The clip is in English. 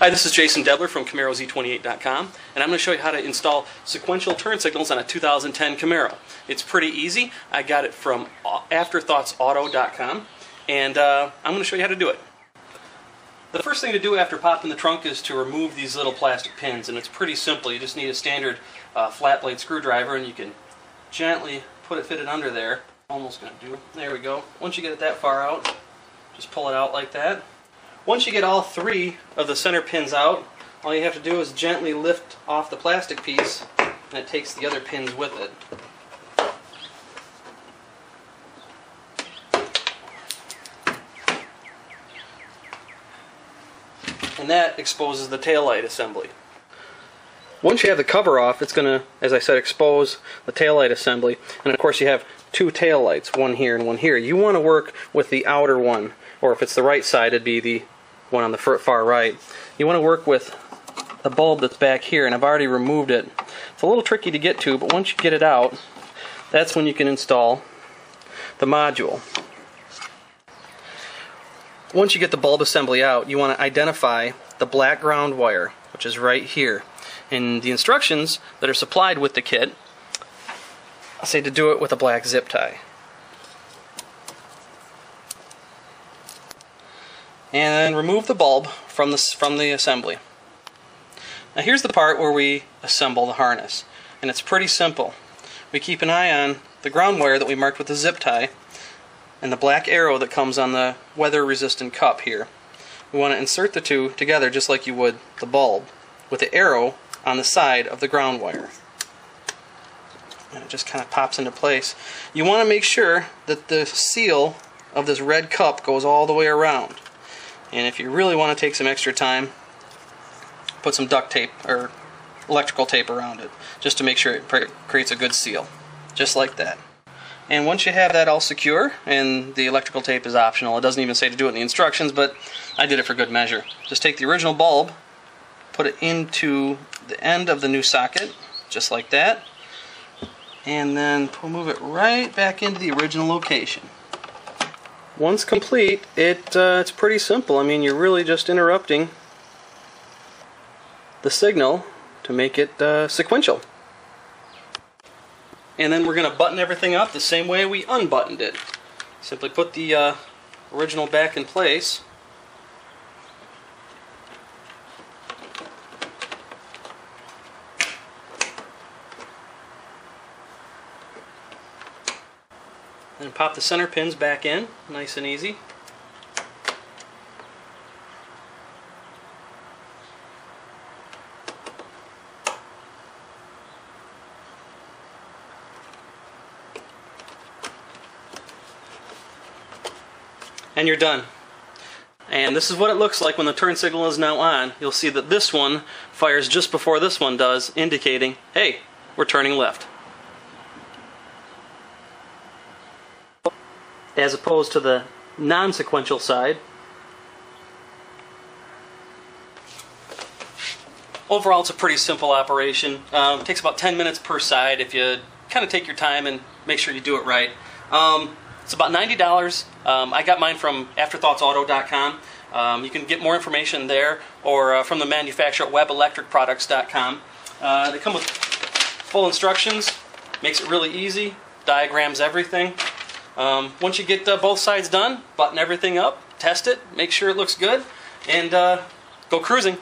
Hi, this is Jason Debler from CamaroZ28.com, and I'm going to show you how to install sequential turn signals on a 2010 Camaro. It's pretty easy. I got it from AfterthoughtsAuto.com, and uh, I'm going to show you how to do it. The first thing to do after popping the trunk is to remove these little plastic pins, and it's pretty simple. You just need a standard uh, flat blade screwdriver, and you can gently put it fitted under there. Almost going to do. There we go. Once you get it that far out, just pull it out like that. Once you get all three of the center pins out, all you have to do is gently lift off the plastic piece and it takes the other pins with it. And that exposes the tail light assembly. Once you have the cover off, it's going to, as I said, expose the tail light assembly. And of course you have two tail lights, one here and one here. You want to work with the outer one or if it's the right side, it'd be the one on the far right. You want to work with the bulb that's back here, and I've already removed it. It's a little tricky to get to, but once you get it out, that's when you can install the module. Once you get the bulb assembly out, you want to identify the black ground wire, which is right here. In the instructions that are supplied with the kit, say to do it with a black zip tie. And then remove the bulb from the, from the assembly. Now here's the part where we assemble the harness and it's pretty simple. We keep an eye on the ground wire that we marked with the zip tie and the black arrow that comes on the weather resistant cup here. We want to insert the two together just like you would the bulb with the arrow on the side of the ground wire. And it just kind of pops into place. You want to make sure that the seal of this red cup goes all the way around. And if you really want to take some extra time, put some duct tape or electrical tape around it just to make sure it creates a good seal. Just like that. And once you have that all secure, and the electrical tape is optional, it doesn't even say to do it in the instructions, but I did it for good measure. Just take the original bulb, put it into the end of the new socket, just like that, and then move it right back into the original location once complete, it uh, it's pretty simple. I mean, you're really just interrupting the signal to make it uh, sequential. And then we're going to button everything up the same way we unbuttoned it. Simply put the uh, original back in place. And pop the center pins back in, nice and easy. And you're done. And this is what it looks like when the turn signal is now on. You'll see that this one fires just before this one does, indicating, hey, we're turning left. As opposed to the non-sequential side. Overall, it's a pretty simple operation. Um, takes about 10 minutes per side if you kind of take your time and make sure you do it right. Um, it's about $90. Um, I got mine from AfterthoughtsAuto.com. Um, you can get more information there or uh, from the manufacturer at WebElectricProducts.com. Uh, they come with full instructions, makes it really easy, diagrams everything. Um, once you get uh, both sides done, button everything up, test it, make sure it looks good, and uh, go cruising.